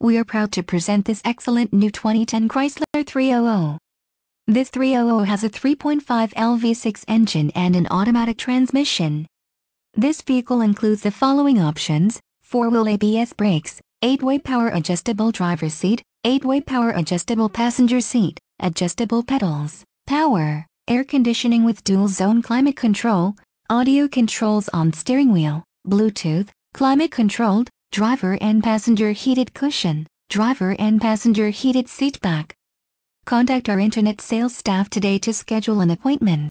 we are proud to present this excellent new 2010 Chrysler 300. This 300 has a 3.5 LV6 engine and an automatic transmission. This vehicle includes the following options, 4-wheel ABS brakes, 8-way power adjustable driver seat, 8-way power adjustable passenger seat, adjustable pedals, power, air conditioning with dual zone climate control, audio controls on steering wheel, Bluetooth, climate controlled, driver and passenger heated cushion, driver and passenger heated seat back. Contact our internet sales staff today to schedule an appointment.